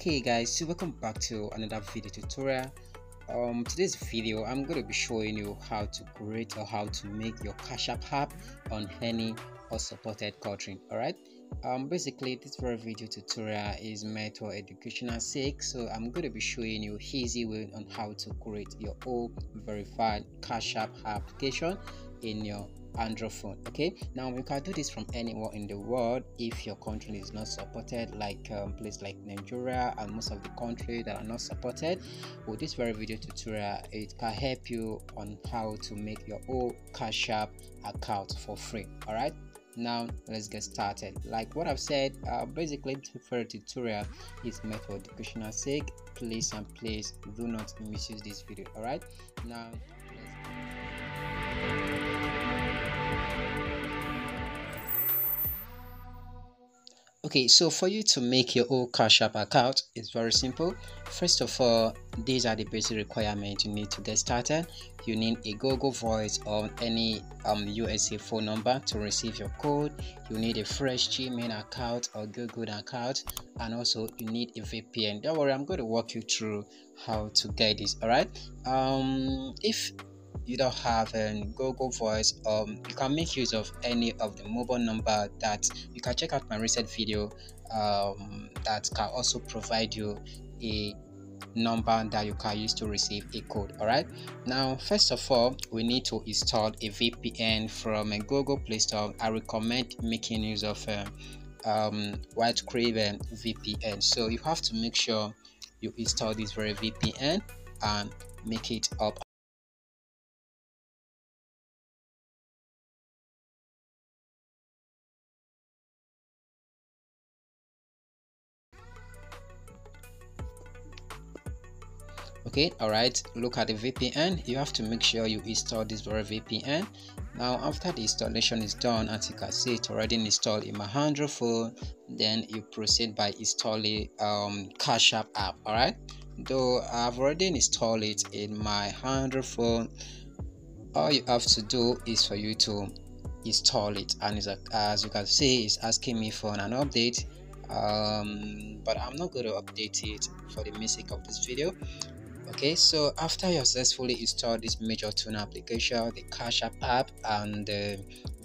okay guys so welcome back to another video tutorial. Um today's video i'm going to be showing you how to create or how to make your cash app app on any or supported country all right um basically this very video tutorial is meant for educational sake so i'm going to be showing you easy way on how to create your own verified cash app application in your android phone okay? Now you can do this from anywhere in the world if your country is not supported like um, place like nigeria and most of the countries that are not supported. With this very video tutorial it can help you on how to make your own cash app account for free all right now let's get started. Like what i've said uh, basically this tutorial is meant for educational sake. Please and please do not misuse this video all right now okay so for you to make your own cash app account it's very simple. First of all these are the basic requirements you need to get started. You need a google voice or any um, usa phone number to receive your code. You need a fresh gmail account or google account and also you need a vpn don't worry i'm going to walk you through how to get this all right um if you don't have a Google Voice, um, you can make use of any of the mobile number that you can check out my recent video um, that can also provide you a number that you can use to receive a code all right now first of all we need to install a vpn from a google play store. I recommend making use of uh, um, white craven vpn so you have to make sure you install this very vpn and make it up okay all right look at the vpn you have to make sure you install this very vpn now after the installation is done as you can see it's already installed in my android phone. Then you proceed by installing um cash app app all right though i've already installed it in my android phone. All you have to do is for you to install it. And as you can see it's asking me for an update. Um, but i'm not going to update it for the sake of this video okay so after you successfully install this major tune application the cash app app and the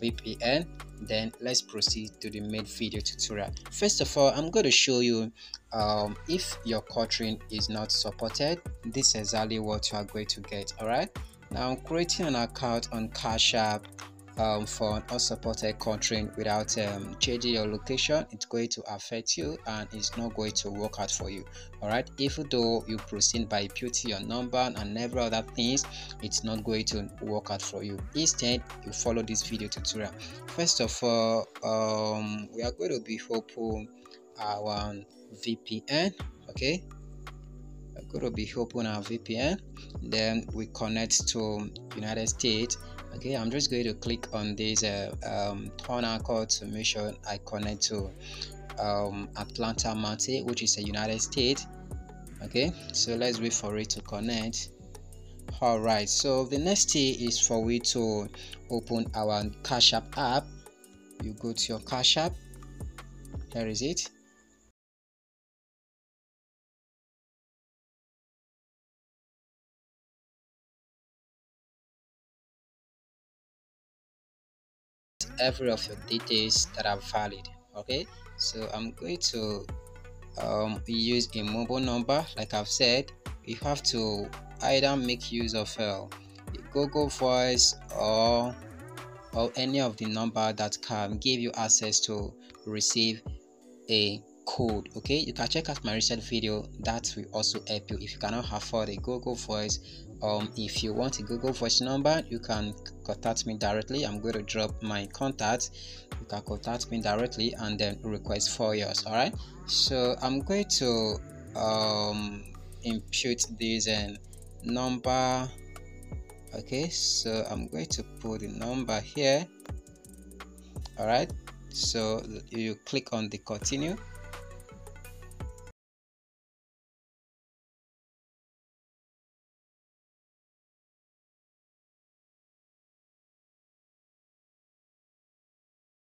vpn then let's proceed to the main video tutorial. First of all i'm going to show you um, if your Kotlin is not supported this is exactly what you are going to get all right now i'm creating an account on cash app um, for an unsupported country without um, changing your location it's going to affect you and it's not going to work out for you. All right even though you proceed by putting your number and every other things it's not going to work out for you. Instead you follow this video tutorial. First of all um, we are going to be open our vpn okay? We're going to be open our vpn then we connect to united states okay i'm just going to click on this uh, um, corner code to make sure i connect to um, atlanta mountain which is a united states. Okay so let's wait for it to connect. All right so the next thing is for we to open our cash app. App you go to your cash app. Here is it every of your details that are valid okay? So i'm going to um, use a mobile number. Like i've said you have to either make use of uh, google voice or or any of the number that can give you access to receive a code okay? You can check out my recent video. That will also help you if you cannot afford a google voice um if you want a google voice number you can contact me directly. I'm going to drop my contact. You can contact me directly and then request for yours all right? So i'm going to um input this uh, number. Okay so i'm going to put the number here. All right so you click on the continue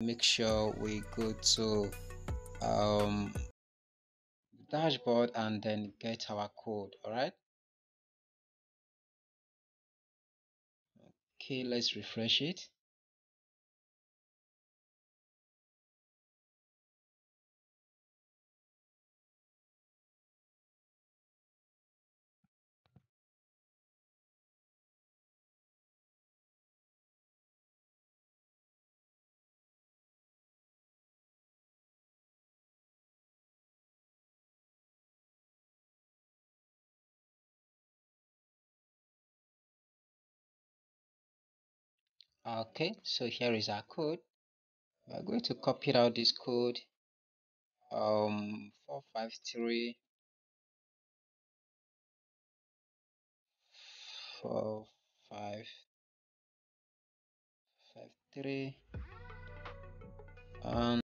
make sure we go to um, dashboard and then get our code all right okay let's refresh it okay so here is our code. We are going to copy out this code um 453 four five five three and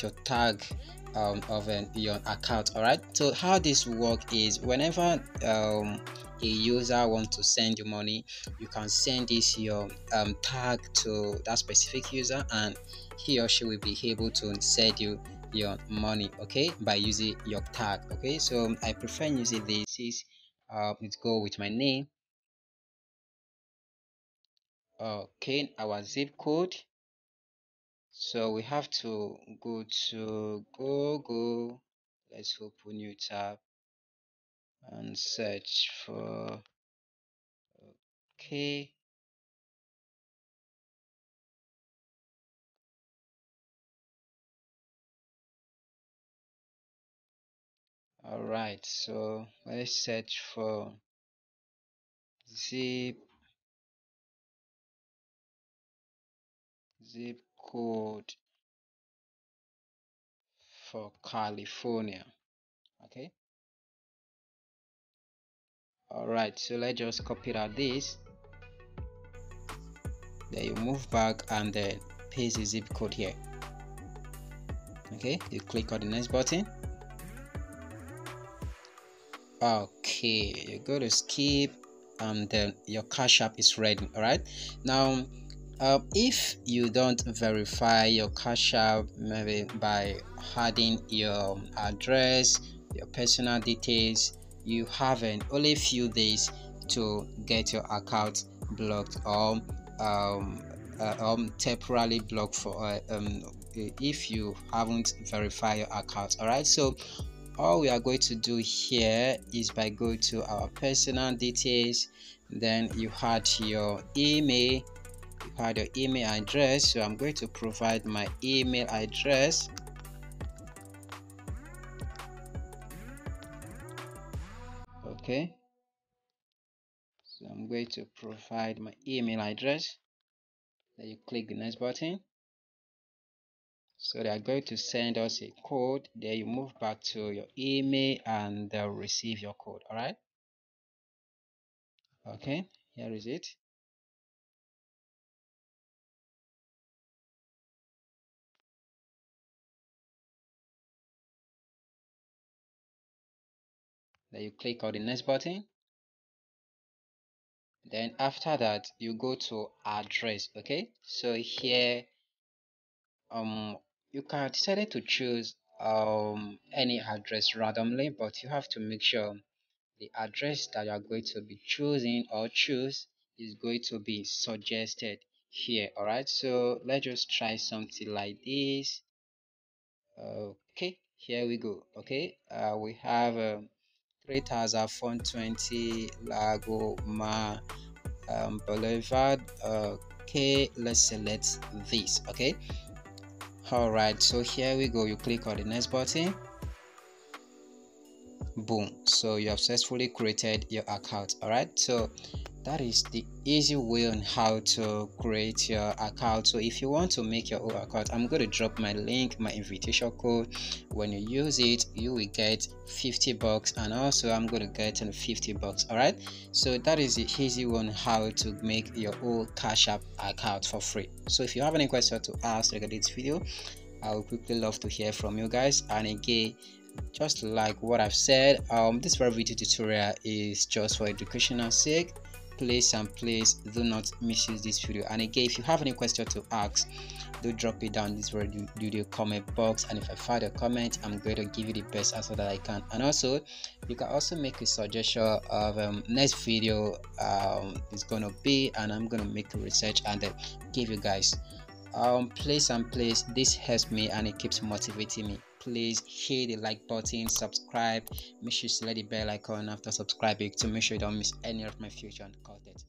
your tag um, of an, your account all right so how this work is whenever um, a user wants to send you money you can send this your um, tag to that specific user and he or she will be able to send you your money okay? By using your tag okay? So i prefer using this. Is uh, let's go with my name. Okay our zip code so we have to go to google. Let's open new tab and search for okay. All right so let's search for zip zip code for California. Okay. All right so let's just copy out this. Then you move back and then paste the zip code here. Okay you click on the next button. Okay you go to skip and then your cash app is ready all right? Now uh, if you don't verify your cash app maybe by adding your address your personal details you have an only few days to get your account blocked or um, uh, um temporarily blocked for uh, um, if you haven't verified your account all right so all we are going to do here is by going to our personal details then you had your email had your email address so i'm going to provide my email address. Okay. So i'm going to provide my email address. Then you click the next button. So they are going to send us a code then you move back to your email and they'll receive your code all right okay here is it then you click on the next button. Then after that you go to address okay? So here um you can decide to choose um any address randomly but you have to make sure the address that you are going to be choosing or choose is going to be suggested here all right so let's just try something like this. Okay here we go okay? Uh, we have um, 3420 Lago Ma um, Boulevard. Okay, let's select this. Okay, alright so here we go you click on the next button boom so you have successfully created your account all right so that is the easy way on how to create your account. So if you want to make your own account i'm going to drop my link my invitation code. When you use it you will get 50 bucks and also i'm going to get 50 bucks all right so that is the easy one how to make your own cash app account for free. So if you have any question to ask regarding this video i would quickly love to hear from you guys. And again just like what i've said um this very video tutorial is just for educational sake please and please do not misuse this video. And again if you have any question to ask do drop it down this video comment box. And if i find a comment i'm going to give you the best answer that i can. And also you can also make a suggestion of um, next video um, is gonna be and i'm gonna make a research and then give you guys um please and please this helps me and it keeps motivating me please hit the like button subscribe make sure you select the bell icon after subscribing to make sure you don't miss any of my future content